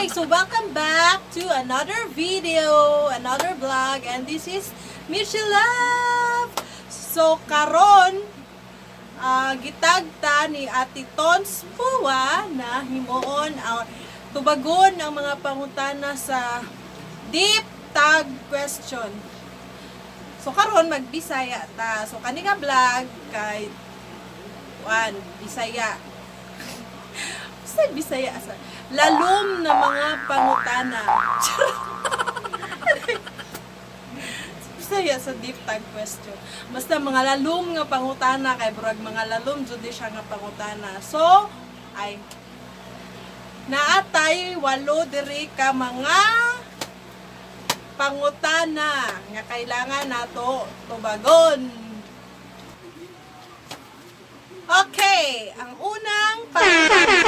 Okay, so welcome back to another video, another vlog, and this is Michi Love! So, karon uh, gitagta ni Ate Tons Puwa na himuon ang tubagon ang mga pangutana sa deep tag question. So, karon magbisaya ta. So, kani nga vlog kay Juan, Bisaya. Basta Bisaya sa lalom na mga pangutana. Bisaya sa deep tag question. Basta mga lalom nga pangutana kay burag mga lalom jud siya nga pangutana. So, ay naatay walo diri ka mga pangutana nga kailangan nato tubagon. Okay, ang unang pangutana.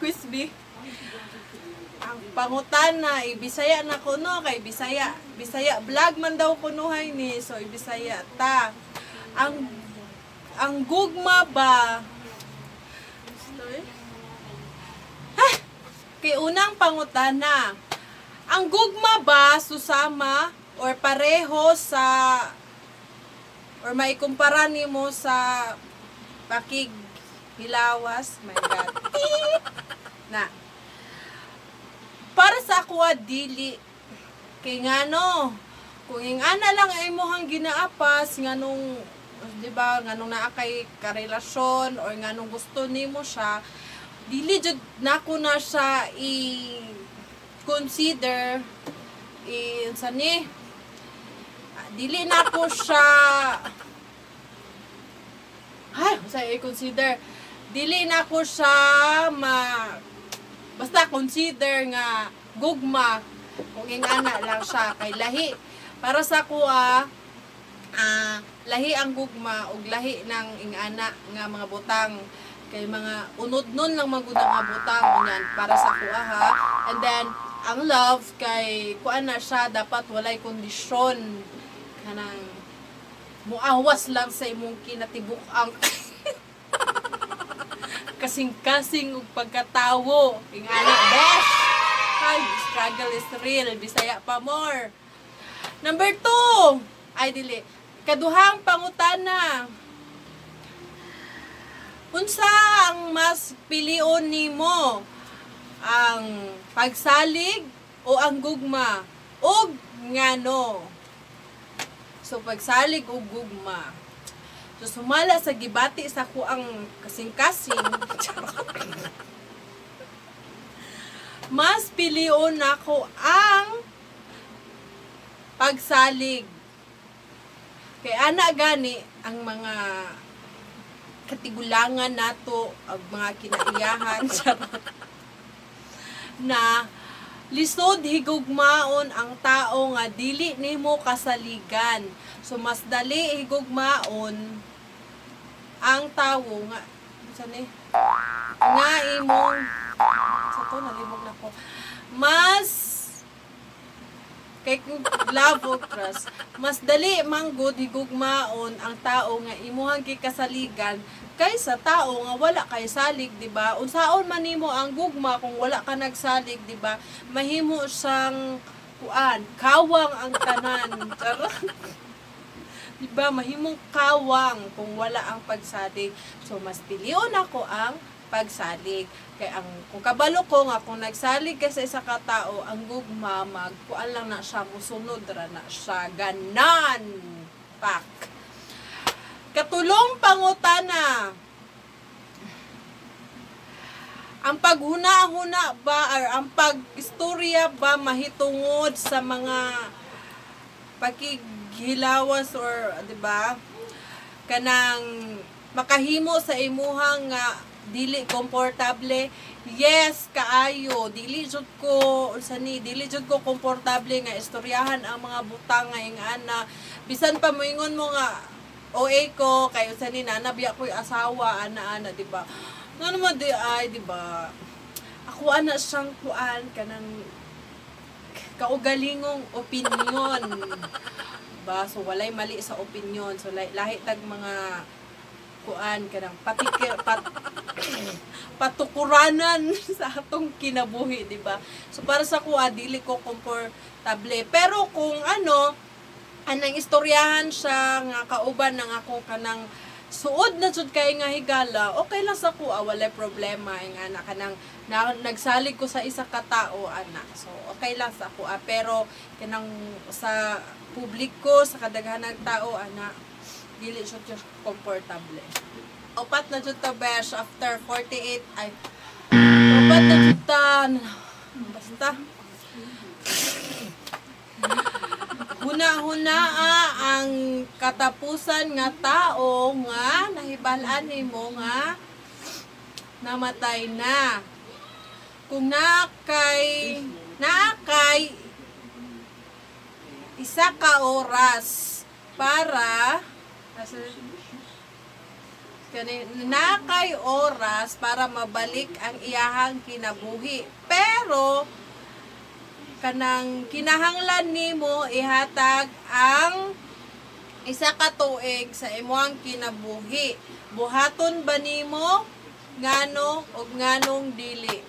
Quiz B. Ang pangutana, ibisaya na ko no, kay Bisaya. Bisaya, vlog man daw kunuhay ni, so ibisaya ta. Ang ang gugma ba? Ah, kay unang pangutana. Ang gugma ba susama or pareho sa or maikumpara nimo sa pakig hilawas my god. Na. Para sa ako dili. Kay ngano kung ing ana lang ay mohang ginaapas nganong di ba nganong naa kay karelasyon or nganong gusto nimo siya dili jud nako na siya i consider i unsa ni? Dili nako siya ay, sa i-consider. Dili na ko siya ma... Basta consider nga gugma kung ingana lang siya kay lahi. Para sa kuha, ah, lahi ang gugma ug lahi ng ingana nga mga butang kay mga unod nun lang maguna nga butang unyan para sa kuha ha. And then ang love kay kuan na siya dapat walay kondisyon kanang muawas lang sa imong kinatibuk ang kasing-kasing ug pagkatawo. Ingani best ay struggle is real. Bisaya pa more. Number two. Ay dili. Kaduhang pangutana. Unsa ang mas pilion nimo? Ang pagsalig o ang gugma? Ug ngano? So, pagsalig o gugma. So, sumala sa gibati sa ko ang kasing-kasing. Mas pilion nako ang pagsalig. Kay ana gani ang mga katigulangan nato ang mga kinaiyahan na lisod higugmaon ang tao nga dili nimo kasaligan so mas dali higugmaon ang tao nga sa ni nga imong sa to nalimog na ko mas kay love o trust mas dali manggod higugmaon ang tao nga imuhang kikasaligan kaysa tao nga wala kay salig, di ba? Unsaon man nimo ang gugma kung wala ka nagsalig, di ba? Mahimo siyang kuan, kawang ang tanan. di ba? Mahimong kawang kung wala ang pagsalig. So mas piliyon ako ang pagsalig. Kay ang kung kabalo ko nga kung nagsalig ka sa isa ka tao, ang gugma mag kuan lang na siya musunod ra na siya ganan. Pak. Katulong pangutana. Ang paghuna-huna ba or ang pag-istorya ba mahitungod sa mga pagkigilawas or 'di ba? Kanang makahimo sa imuhang nga dili komportable. Yes kaayo. Dili jud ko unsa ni dili jud ko komportable nga istoryahan ang mga butang nga ingana bisan pa moingon mo nga OA ko kay usa ni nanabi ako asawa ana ana di ba? Nga naman di ay di ba ako ana siyang kuan kanang kaugalingong opinion ba so walay mali sa opinion so lahi, lahi tag mga kuan kanang patikir pat patukuranan sa atong kinabuhi, di ba? So para sa kuha dili ko komportable. Pero kung ano, anang istoryahan siya nga kauban ng ako kanang suod na jud kay nga higala, okay lang sa kuha, wala problema nga na kanang na, nagsalig ko sa isa ka tao ana. So okay lang sa kuha, pero kanang sa publiko sa kadaghanang tao ana dili jud komportable. Upat na jud ta besh after 48 ay upat na jud ta basta Huna-hunaa ang katapusan nga tao nga nahibalan nimo nga namatay na. Kung nakay nakay isa ka oras para kani nakay oras para mabalik ang iyahang kinabuhi. Pero kanang kinahanglan nimo ihatag ang isa ka tuig sa imong kinabuhi. Buhaton ba nimo ngano og nganong dili?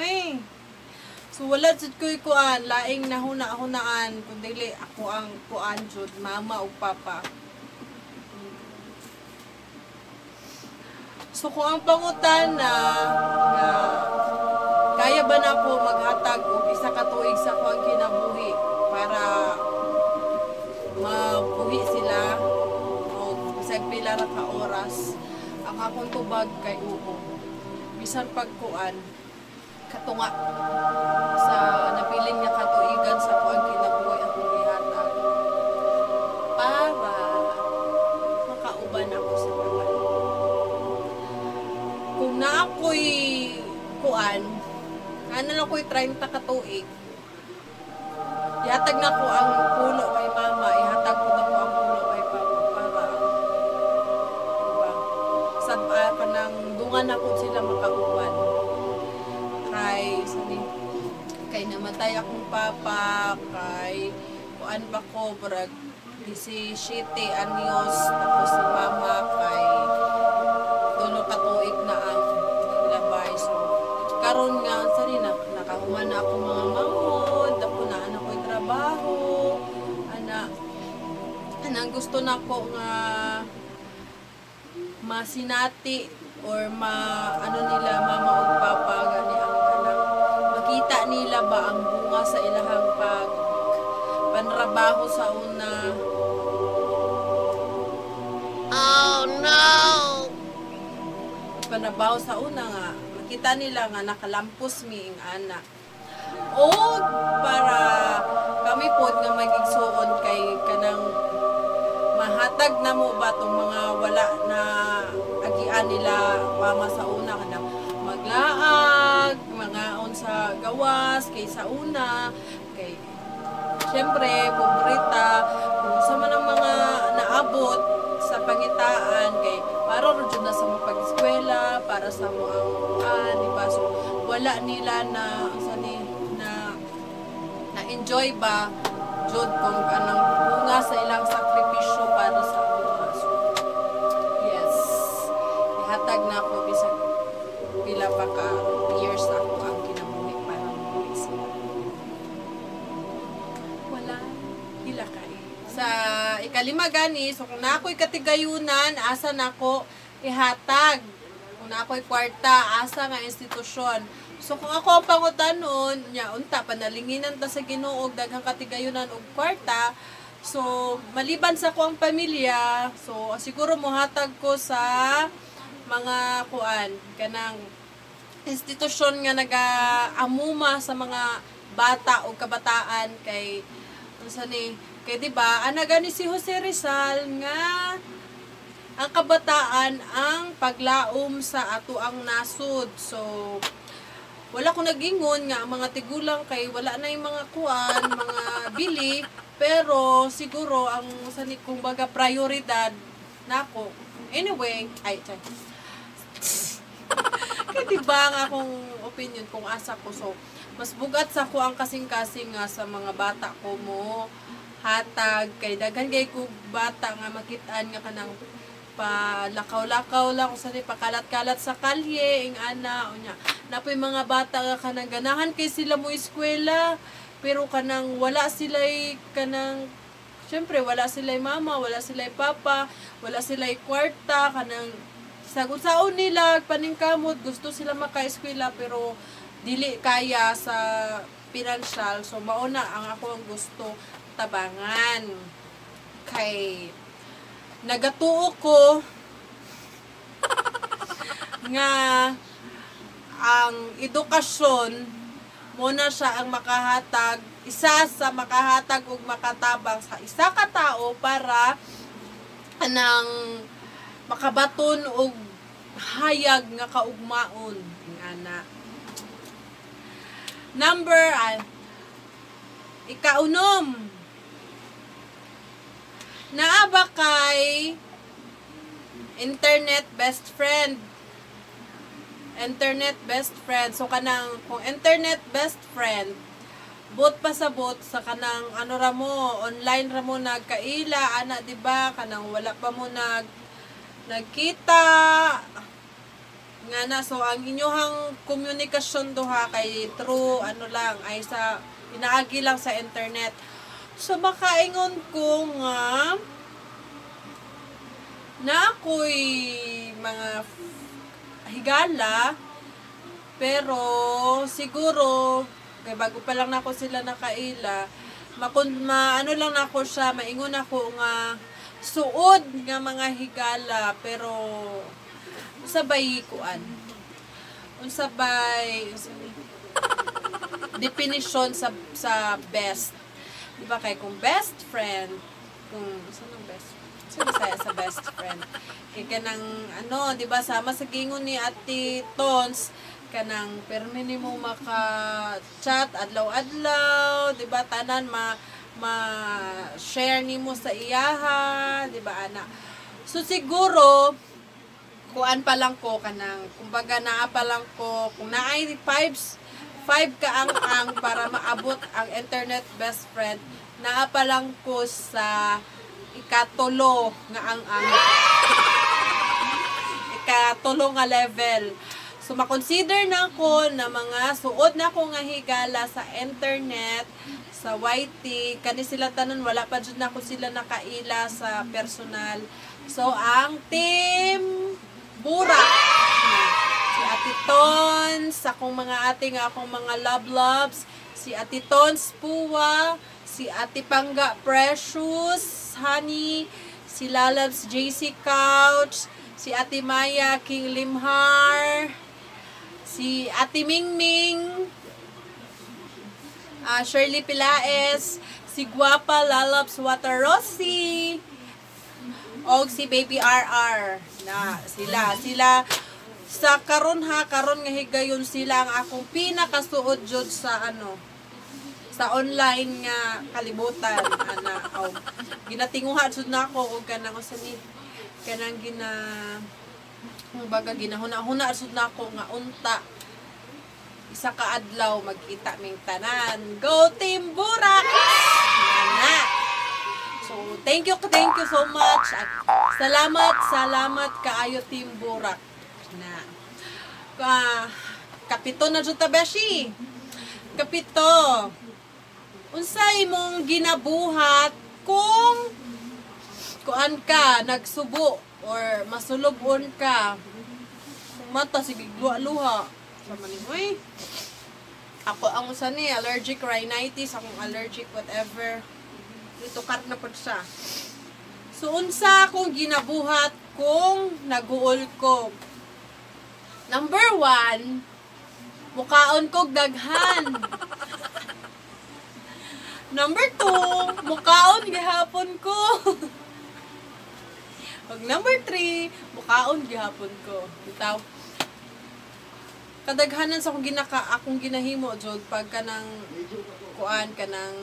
Ay. So wala jud ko'y kuan, laing nahuna-hunaan kun dili ako ang kuan jud mama ug papa. So kung ang pangutana na kaya ba na ako maghatag og isa ka tuig sa kuang kinabuhi para mabuhi sila o bisag pila ra ka oras ang akong tubag kay uo bisan pagkuan katunga sa nabilin nga katuigan sa kuang kinabuhi kuan, ano lang ko'y 30 ka tuig, ihatag na ko ang puno kay mama, ihatag ko na ko ang puno kay papa para diba, sa uh, kanang dungan na ko sila makauban. Kay, sani, kay namatay akong papa, kay kuan pa ko, brag, 17 anyos, tapos si mama, kay karon nga, sorry na, nakahuman na ako mga mangod, ako na anak ko'y trabaho, ana, anang gusto na ko nga masinati or ma ano nila mama o papa gani ang kanang makita nila ba ang bunga sa ilahang pag panrabaho sa una? Oh no! panabaw sa una nga makita nila nga nakalampos mi ing anak o para kami po nga magigsuon kay kanang mahatag na mo ba tong mga wala na agian nila mama sa una kanang maglaag mga on sa gawas kay sa una kay syempre pobreta kung sa man ang mga naabot sa pangitaan kay para jud na sa mo pag-eskwela para sa mo ang di ba? So wala nila na sa ni na na enjoy ba jud kung anong bunga sa ilang sakripisyo para sa ikalima gani so kung na katigayunan asa na ako ihatag. Kung na kwarta asa nga institusyon. So kung ako ang pangutanon nya unta panalinginan ta sa Ginoo daghang katigayunan og kwarta. So maliban sa kuang pamilya so siguro mohatag ko sa mga kuan kanang institusyon nga nagaamuma sa mga bata o kabataan kay ano sa ni kay di ba ana gani si Jose Rizal nga ang kabataan ang paglaom sa ato ang nasud so wala ko nagingon nga ang mga tigulang kay wala na yung mga kuan mga bili pero siguro ang sa ni kumbaga prioridad nako. Anyway ay chay. Kaya diba ang akong opinion kung asa ko. So mas bugat sa ko ang kasing-kasing nga sa mga bata ko mo hatag kay daghan kay kog bata nga makit-an nga kanang pa lakaw-lakaw lang usa ni pakalat-kalat sa kalye ing ana unya napoy mga bata nga kanang ganahan kay sila mo eskwela pero kanang wala sila kanang syempre wala sila mama wala sila papa wala sila kwarta kanang sagun-saon nila paningkamot gusto sila maka-eskwela pero dili kaya sa financial. So mauna ang ako ang gusto tabangan kay nagatuo ko nga ang edukasyon muna siya ang makahatag isa sa makahatag ug makatabang sa isa ka tao para anang makabaton og hayag nga kaugmaon ana. Number ah, ikaunom ba kay internet best friend? Internet best friend. So kanang kung internet best friend bot pa sa bot sa kanang ano ra mo online ra mo nagkaila ana di ba? Kanang wala pa mo nag nagkita. Nga na so ang inyohang komunikasyon duha kay through ano lang ay sa inaagi lang sa internet. So makaingon ko nga na ako'y mga higala pero siguro kay bago pa lang nako sila nakaila makun ma ano lang nako siya maingon ako nga suod nga mga higala pero sabay kuan? Unsabay definition sa sa best. Di ba kay kung best friend kung saan sa Bisaya sa best friend. Kay kanang ano di ba sama sa gingon ni Ate Tons kanang permi nimo maka chat adlaw-adlaw di ba tanan ma ma share nimo sa iyaha di ba ana. So siguro kuan pa lang ko kanang kumbaga naa pa lang ko kung naay 5 5 ka ang ang para maabot ang internet best friend naa pa lang ko sa ikatulo nga ang ang ikatulo nga level. So, makonsider na ko na mga suod na ko nga higala sa internet, sa YT, kani sila tanon, wala pa dyan na ko sila nakaila sa personal. So, ang team Burak, si Ate Tons, akong mga ate nga akong mga love loves, si Ate Tons Puwa, si Ate Pangga Precious, Honey, si Lalabs JC Couch, si Ate Maya King Limhar, si Ate Mingming, ah Shirley Pilaes, si Guapa Lalaps Water Rossi, o si Baby RR na sila. Sila sa karon ha karon nga higayon sila ang akong pinakasuod jud sa ano sa online nga kalibutan ana aw ginatinguha jud nako og kanang usa ni kanang gina baga ginahuna-huna sud nako nga unta. Isa ka adlaw magkita ming tanan. Go team burak! Ana. So thank you thank you so much at salamat salamat kaayo team burak. Na. Uh, kapito na jud ta beshi. Kapito unsay mong ginabuhat kung kuan ka nagsubo or masulubon ka? Mata sige luha-luha. Sa ako ang usa ni allergic rhinitis akong allergic whatever. Dito cut na pod siya. So unsa akong ginabuhat kung naguol ko? Number one mukaon kog daghan number two mukaon gihapon ko Pag number 3, mukaon gihapon ko. Bitaw. Kadaghanan sa akong ginaka akong ginahimo jud pag kanang kuan kanang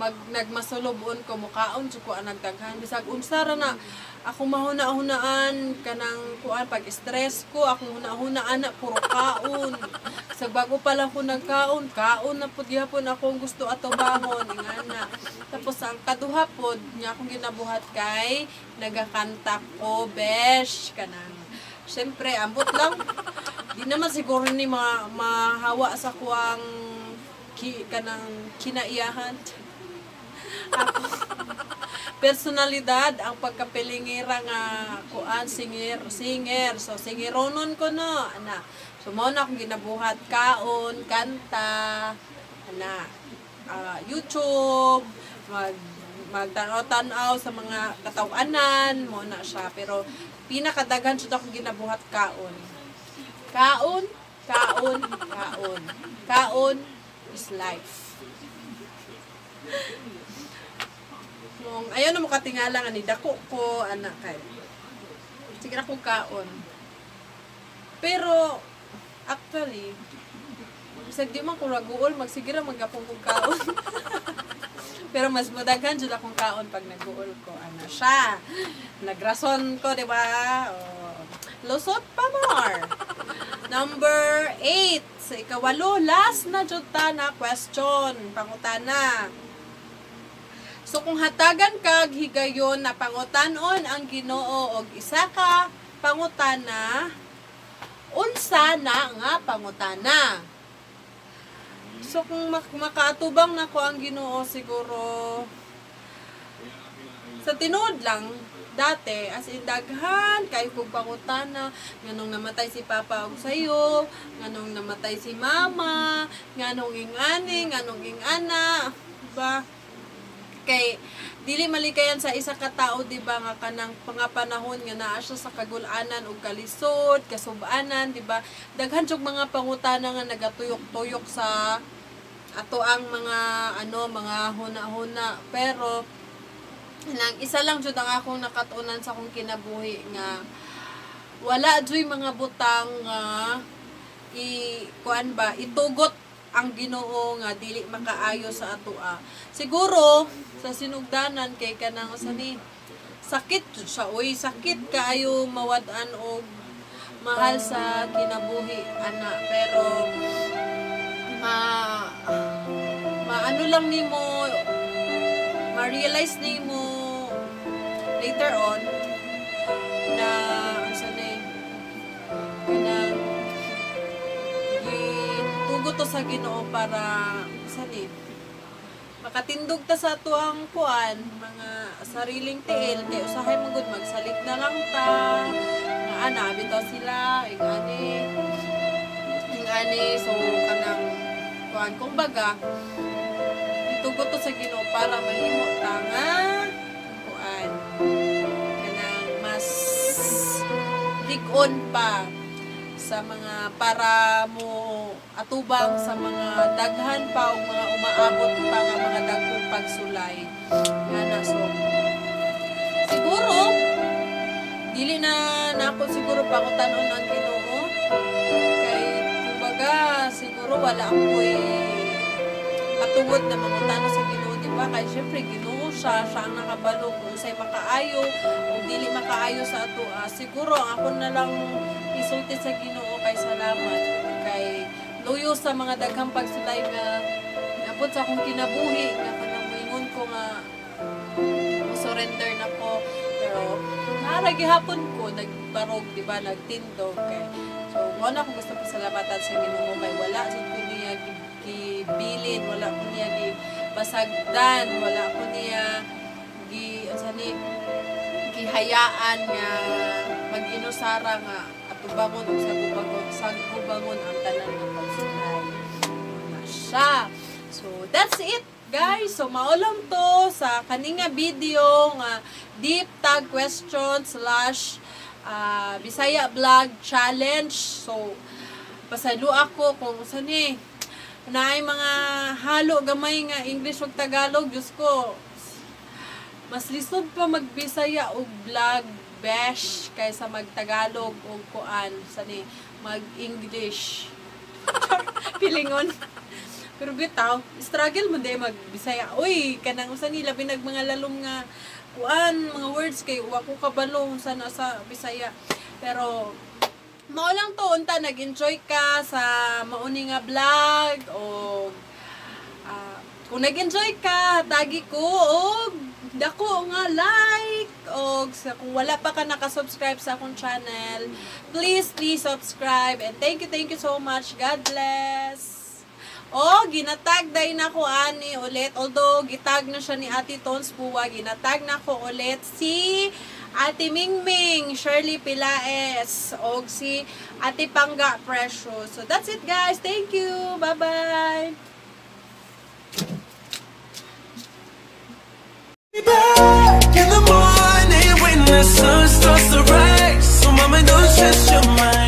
mag nagmasulubon ko mukaon jud ko ang nagdaghan bisag unsa na ako mahuna-hunaan kanang kuan pag stress ko ako huna-hunaan na puro kaon sa bago pa lang ko nagkaon kaon na pud gyapon akong gusto ato bangon ingana tapos ang kaduha pod nya akong ginabuhat kay nagakanta ko besh kanang Siyempre, ambot lang. Di naman siguro ni ma mahawa sa kuang ki kanang kinaiyahan. Personalidad ang pagkapilingira nga kuan singer singer. So singeronon ko no ana. So mo na akong ginabuhat kaon kanta ana ah, YouTube mag magtanaw-tanaw sa mga katawanan mo na siya. Pero pinakadaghan jud ako ginabuhat kaon. Kaon kaon kaon. Kaon is life mong ayaw na mo katingala nga ni dako ko anak kay. Sige na kong kaon. Pero actually bisag di man ko raguol magsigira magapong kong kaon. Pero mas madaghan jud akong kaon pag naguol ko ana siya nagrason ko di ba? Oh. lusot pa more. Number 8 sa ikawalo last na jud na question pangutana So kung hatagan kag higayon na pangutanon ang Ginoo og isa ka pangutana, unsa na nga pangutana? So kung mak- makaatubang nako ang Ginoo siguro sa tinuod lang dati as in daghan kay kog pangutana nganong namatay si papa og sayo nganong namatay si mama nganong ingani nganong ingana ba kay dili malikayan sa isa ka tao di ba nga kanang mga panahon nga naa siya sa kagulanan ug kalisod kasub-anan di ba? Daghan jug mga pangutana nga nagatuyok-tuyok sa ato ang mga ano mga huna-huna. Pero nang isa lang jud ang akong nakatunan sa akong kinabuhi nga wala joy mga butang nga i kuan ba itugot ang Ginoo nga dili makaayo sa atoa. Siguro sa sinugdanan kay kanang sani sakit siya oy sakit kaayo mawad-an og mahal sa kinabuhi ana pero ma maano lang nimo ma-realize nimo later on to sa Ginoo para sani makatindog ta sa tuang kuan mga sariling tiil kay usahay mo gud magsalig na lang ta. Nga ana bitaw sila ingani. Ingani so kanang kuan kumbaga itugot to sa Ginoo para mahimo ta nga kuan. Kanang mas lig-on pa sa mga para mo atubang sa mga daghan pa o mga umaabot pa nga mga dagkong pagsulay. Nga na so siguro dili na nako siguro pangutanon ang Ginoo. Kay kumbaga siguro wala ako'y katungod na mangutano sa Ginoo di ba? Kay syempre Ginoo siya siya ang nakabalo kung say makaayo o dili makaayo sa ato ah, siguro ako na lang isulti sa Ginoo kay salamat kay luyo sa mga daghang pagsulay nga napot sa akong kinabuhi nga kanang moingon ko nga mo surrender na ko pero naaragi hapon ko nagbarog di ba nagtindog kay so mo na akong gusto pasalamatan sa Ginoo kay wala jud ko niya gi- gibilin wala ko niya gibasagdan wala ko niya gi asa ni gihayaan nga mag-inusara nga atubangon ug sagubangon sagubangon ang tanan ng pagsulay na siya so that's it guys. So maulam to sa kaninga video nga deep tag question slash ah, Bisaya vlog challenge. So pasaylo ako kung saan eh naay mga halo gamay nga English ug Tagalog Diyos ko. Mas lisod pa magbisaya og vlog bash kaysa magtagalog o kuan sani mag English pilingon Pero bitaw, struggle mo day magbisaya. Uy, kanang usa nila binag mga lalom nga kuan mga words kay wa ko kabalo sa nasa Bisaya. Pero mao lang to unta nag-enjoy ka sa mauni nga vlog o ah, kung nag-enjoy ka, tagi ko og dako nga like og sa kung wala pa ka nakasubscribe sa akong channel, please please subscribe and thank you thank you so much. God bless. Oh, ginatag day na ko ani ulit. Although gitag na siya ni Ate Tons Puwa, ginatag na ko ulit si Ate Mingming, Shirley Pilaes, og si Ate Pangga Precious. So that's it guys. Thank you. Bye-bye. Back in the morning when the sun starts to rise. So mama, don't stress your mind.